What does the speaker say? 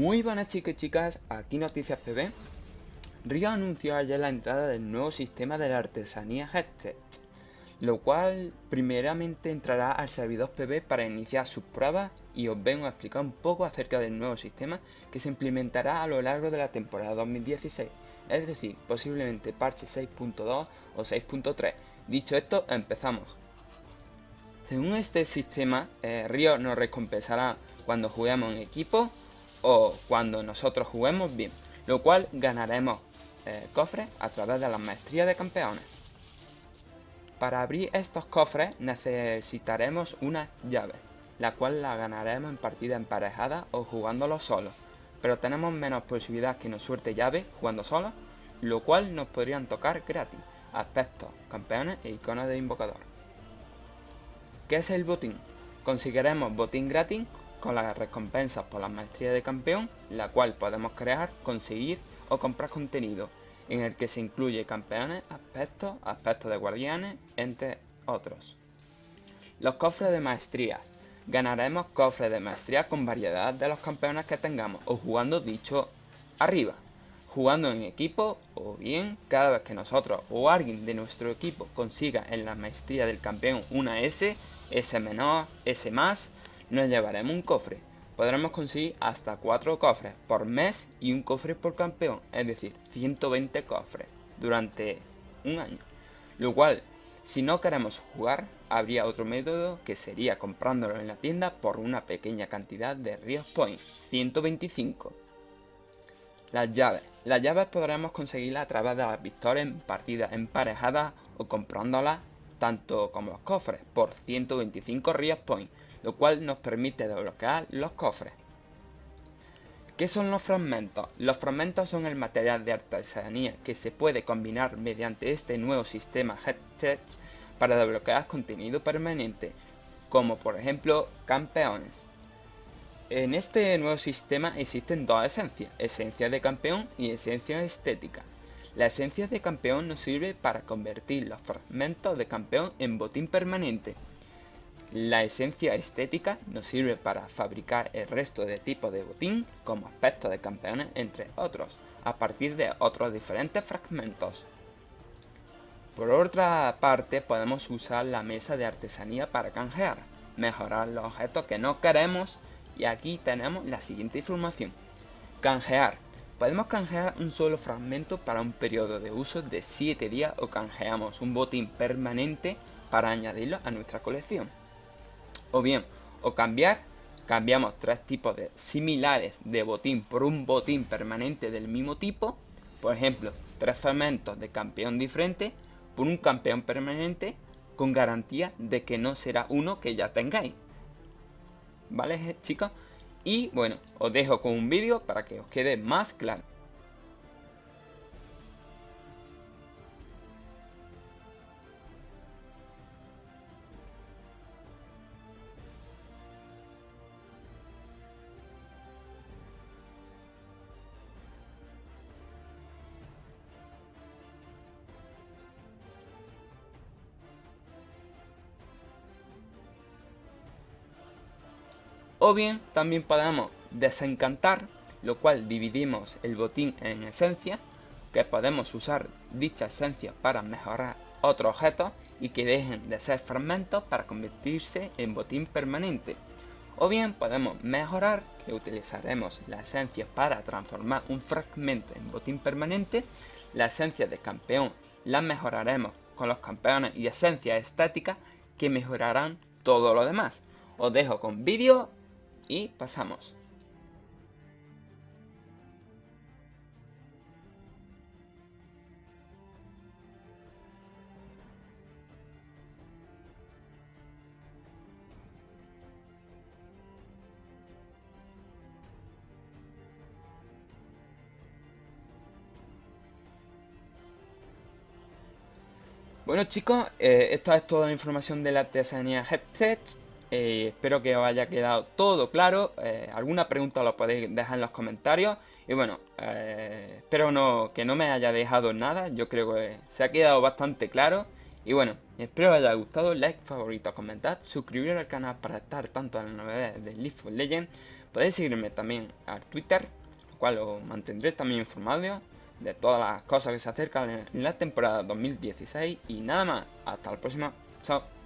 Muy buenas chicos y chicas, aquí Noticias PB. Río anunció ayer la entrada del nuevo sistema de la artesanía Headset, lo cual primeramente entrará al servidor PB para iniciar sus pruebas y os vengo a explicar un poco acerca del nuevo sistema que se implementará a lo largo de la temporada 2016, es decir, posiblemente parche 6.2 o 6.3. Dicho esto, empezamos. Según este sistema, eh, Río nos recompensará cuando juguemos en equipo o cuando nosotros juguemos bien, lo cual ganaremos eh, cofres a través de la maestría de campeones. Para abrir estos cofres necesitaremos una llave, la cual la ganaremos en partida emparejada o jugándolo solo, pero tenemos menos posibilidad que nos suelte llave jugando solo, lo cual nos podrían tocar gratis, aspectos, campeones e iconos de invocador. ¿Qué es el botín? Conseguiremos botín gratis con las recompensas por la maestría de campeón, la cual podemos crear, conseguir o comprar contenido, en el que se incluye campeones, aspectos, aspectos de guardianes, entre otros. Los cofres de maestría. Ganaremos cofres de maestría con variedad de los campeones que tengamos o jugando dicho arriba. Jugando en equipo o bien cada vez que nosotros o alguien de nuestro equipo consiga en la maestría del campeón una S, S menor, S más, nos llevaremos un cofre. Podremos conseguir hasta 4 cofres por mes y un cofre por campeón, es decir, 120 cofres durante un año. Lo cual, si no queremos jugar, habría otro método que sería comprándolo en la tienda por una pequeña cantidad de Rios Points, 125. Las llaves. Las llaves podremos conseguirlas a través de las victorias en partidas emparejadas o comprándolas tanto como los cofres por 125 Rios Points lo cual nos permite desbloquear los cofres. ¿Qué son los fragmentos? Los fragmentos son el material de artesanía que se puede combinar mediante este nuevo sistema headsets para desbloquear contenido permanente, como por ejemplo campeones. En este nuevo sistema existen dos esencias, esencia de campeón y esencia estética. La esencia de campeón nos sirve para convertir los fragmentos de campeón en botín permanente, la esencia estética nos sirve para fabricar el resto de tipos de botín como aspecto de campeones entre otros, a partir de otros diferentes fragmentos. Por otra parte podemos usar la mesa de artesanía para canjear, mejorar los objetos que no queremos y aquí tenemos la siguiente información. Canjear. Podemos canjear un solo fragmento para un periodo de uso de 7 días o canjeamos un botín permanente para añadirlo a nuestra colección. O bien, o cambiar, cambiamos tres tipos de similares de botín por un botín permanente del mismo tipo. Por ejemplo, tres fragmentos de campeón diferente por un campeón permanente con garantía de que no será uno que ya tengáis. ¿Vale, chicos? Y bueno, os dejo con un vídeo para que os quede más claro. O bien también podemos desencantar, lo cual dividimos el botín en esencia, que podemos usar dicha esencia para mejorar otros objetos y que dejen de ser fragmentos para convertirse en botín permanente. O bien podemos mejorar, que utilizaremos la esencia para transformar un fragmento en botín permanente. La esencia de campeón la mejoraremos con los campeones y esencias estáticas que mejorarán todo lo demás. Os dejo con vídeo y pasamos. Bueno chicos, eh, esta es toda la información de la artesanía headsets. Eh, espero que os haya quedado todo claro. Eh, alguna pregunta lo podéis dejar en los comentarios. Y bueno, eh, espero no, que no me haya dejado nada. Yo creo que se ha quedado bastante claro. Y bueno, espero os haya gustado, like, favorito, comentad, suscribiros al canal para estar tanto a las novedades de League of Legends. Podéis seguirme también a Twitter, lo cual os mantendré también informado de todas las cosas que se acercan en la temporada 2016. Y nada más, hasta la próxima, chao.